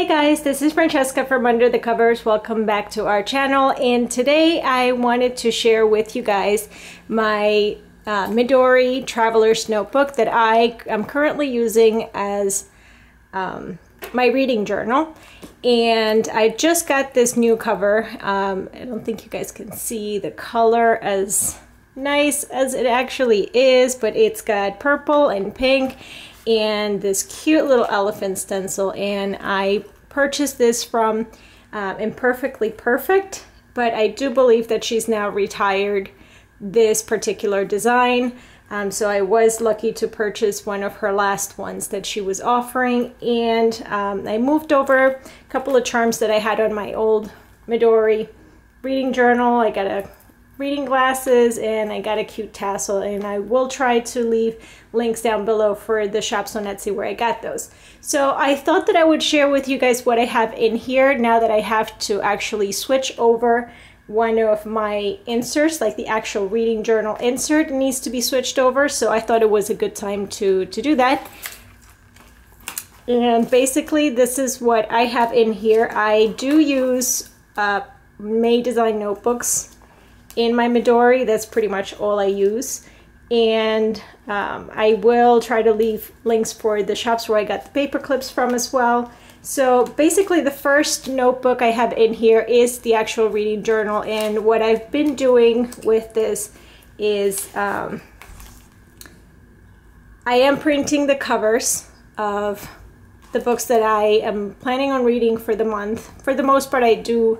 Hey guys, this is Francesca from Under the Covers. Welcome back to our channel. And today I wanted to share with you guys my uh, Midori Traveler's Notebook that I am currently using as um, my reading journal. And I just got this new cover. Um, I don't think you guys can see the color as nice as it actually is, but it's got purple and pink and this cute little elephant stencil. And I purchased this from uh, Imperfectly Perfect, but I do believe that she's now retired this particular design. Um, so I was lucky to purchase one of her last ones that she was offering. And um, I moved over a couple of charms that I had on my old Midori reading journal. I got a reading glasses and I got a cute tassel and I will try to leave links down below for the shops on Etsy where I got those. So I thought that I would share with you guys what I have in here now that I have to actually switch over one of my inserts, like the actual reading journal insert needs to be switched over. So I thought it was a good time to, to do that. And basically this is what I have in here. I do use uh, May Design notebooks in my Midori. That's pretty much all I use. And um, I will try to leave links for the shops where I got the paper clips from as well. So basically the first notebook I have in here is the actual reading journal. And what I've been doing with this is um, I am printing the covers of the books that I am planning on reading for the month. For the most part, I do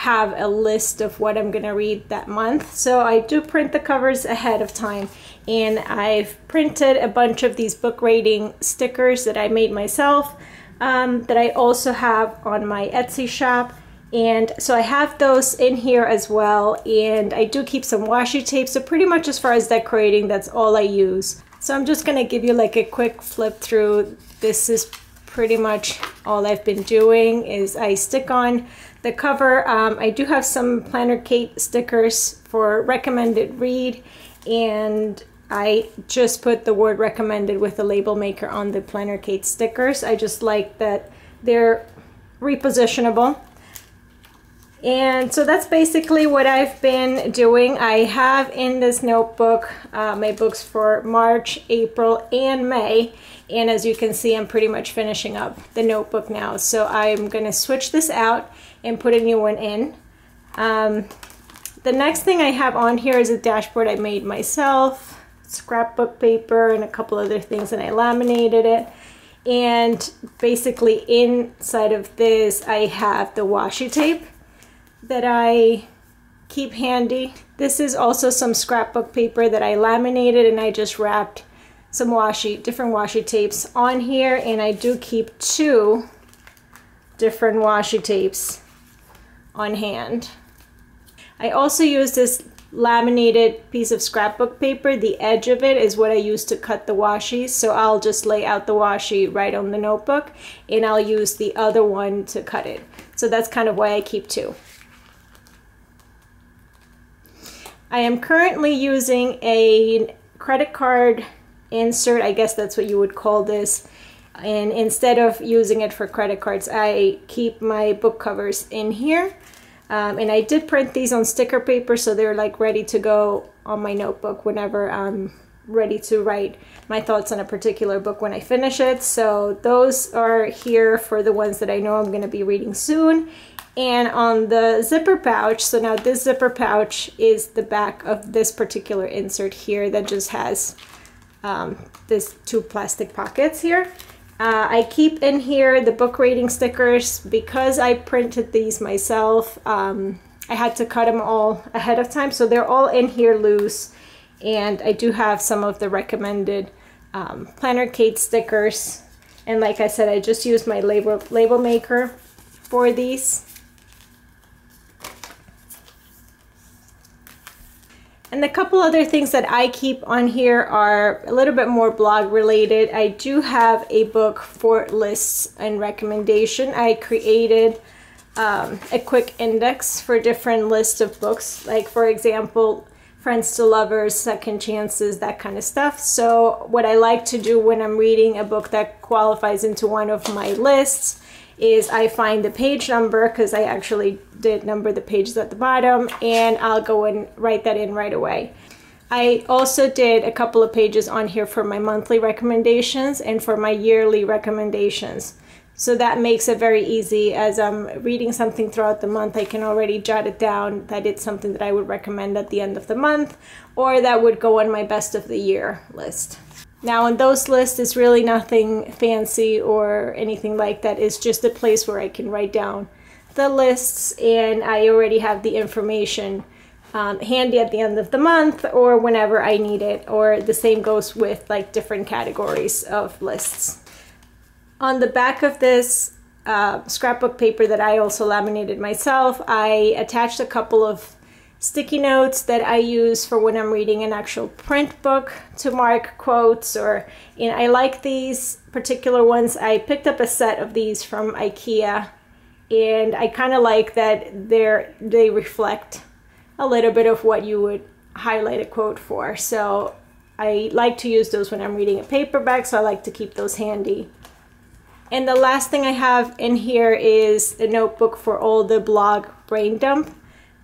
have a list of what I'm going to read that month. So I do print the covers ahead of time and I've printed a bunch of these book rating stickers that I made myself um, that I also have on my Etsy shop. And so I have those in here as well. And I do keep some washi tape. So pretty much as far as decorating, that's all I use. So I'm just gonna give you like a quick flip through. This is pretty much all I've been doing is I stick on the cover. Um, I do have some Planner Kate stickers for recommended read and I just put the word recommended with the label maker on the Planner Kate stickers. I just like that they're repositionable. And so that's basically what I've been doing. I have in this notebook uh, my books for March, April, and May. And as you can see, I'm pretty much finishing up the notebook now. So I'm going to switch this out and put a new one in. Um, the next thing I have on here is a dashboard I made myself, scrapbook paper, and a couple other things, and I laminated it. And basically inside of this, I have the washi tape that I keep handy. This is also some scrapbook paper that I laminated and I just wrapped some washi, different washi tapes on here and I do keep two different washi tapes on hand. I also use this laminated piece of scrapbook paper. The edge of it is what I use to cut the washi. So I'll just lay out the washi right on the notebook and I'll use the other one to cut it. So that's kind of why I keep two. I am currently using a credit card insert, I guess that's what you would call this. And instead of using it for credit cards, I keep my book covers in here. Um, and I did print these on sticker paper, so they're like ready to go on my notebook whenever I'm ready to write my thoughts on a particular book when I finish it. So those are here for the ones that I know I'm going to be reading soon and on the zipper pouch so now this zipper pouch is the back of this particular insert here that just has um, this two plastic pockets here. Uh, I keep in here the book rating stickers. Because I printed these myself um, I had to cut them all ahead of time. So they're all in here loose. And I do have some of the recommended um, Planner Kate stickers. And like I said I just used my label label maker for these And a couple other things that I keep on here are a little bit more blog related. I do have a book for lists and recommendation. I created um, a quick index for different lists of books, like for example, Friends to Lovers, Second Chances, that kind of stuff. So what I like to do when I'm reading a book that qualifies into one of my lists is I find the page number because I actually did number the pages at the bottom and I'll go and write that in right away. I also did a couple of pages on here for my monthly recommendations and for my yearly recommendations. So that makes it very easy as I'm reading something throughout the month, I can already jot it down that it's something that I would recommend at the end of the month or that would go on my best of the year list. Now on those lists, it's really nothing fancy or anything like that. It's just a place where I can write down the lists and I already have the information um, handy at the end of the month or whenever I need it. Or the same goes with like different categories of lists. On the back of this uh, scrapbook paper that I also laminated myself, I attached a couple of sticky notes that I use for when I'm reading an actual print book to mark quotes or and I like these particular ones. I picked up a set of these from IKEA and I kind of like that they're they reflect a little bit of what you would highlight a quote for. So I like to use those when I'm reading a paperback, so I like to keep those handy. And the last thing I have in here is a notebook for all the blog brain dump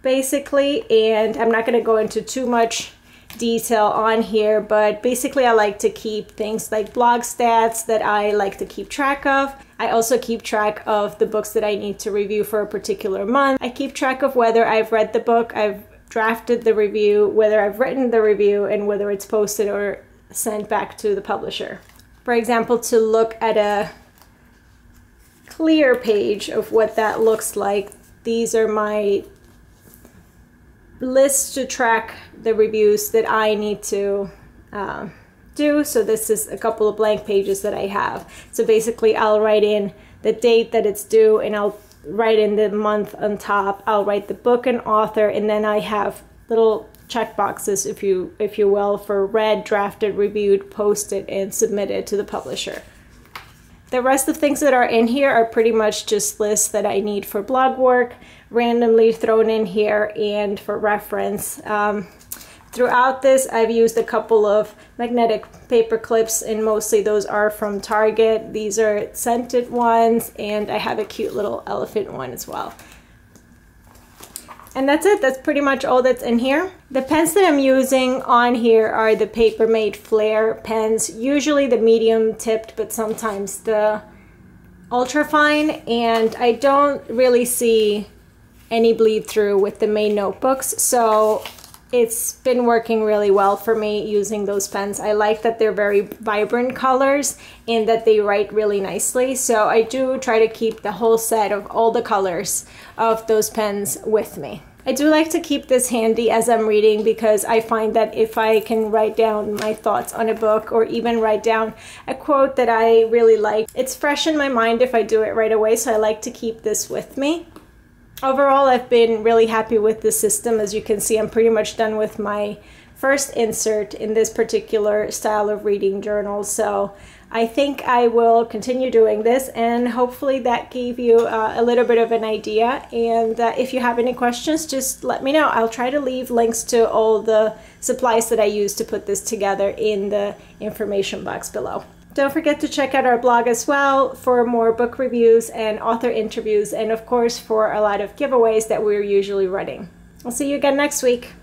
basically and I'm not going to go into too much detail on here but basically I like to keep things like blog stats that I like to keep track of. I also keep track of the books that I need to review for a particular month. I keep track of whether I've read the book, I've drafted the review, whether I've written the review and whether it's posted or sent back to the publisher. For example, to look at a clear page of what that looks like, these are my list to track the reviews that I need to uh, do. So this is a couple of blank pages that I have. So basically I'll write in the date that it's due and I'll write in the month on top. I'll write the book and author and then I have little check boxes if you if you will for read, drafted, reviewed, posted and submitted to the publisher. The rest of things that are in here are pretty much just lists that I need for blog work, randomly thrown in here and for reference. Um, throughout this, I've used a couple of magnetic paper clips and mostly those are from Target. These are scented ones and I have a cute little elephant one as well. And that's it. That's pretty much all that's in here. The pens that I'm using on here are the Papermate Flair pens. Usually the medium tipped, but sometimes the ultra fine. And I don't really see any bleed through with the main notebooks. So it's been working really well for me using those pens. I like that they're very vibrant colors and that they write really nicely. So I do try to keep the whole set of all the colors of those pens with me. I do like to keep this handy as I'm reading because I find that if I can write down my thoughts on a book or even write down a quote that I really like, it's fresh in my mind if I do it right away. So I like to keep this with me. Overall, I've been really happy with the system. As you can see, I'm pretty much done with my first insert in this particular style of reading journal. So I think I will continue doing this and hopefully that gave you uh, a little bit of an idea. And uh, if you have any questions, just let me know. I'll try to leave links to all the supplies that I use to put this together in the information box below. Don't forget to check out our blog as well for more book reviews and author interviews, and of course, for a lot of giveaways that we're usually running. I'll see you again next week.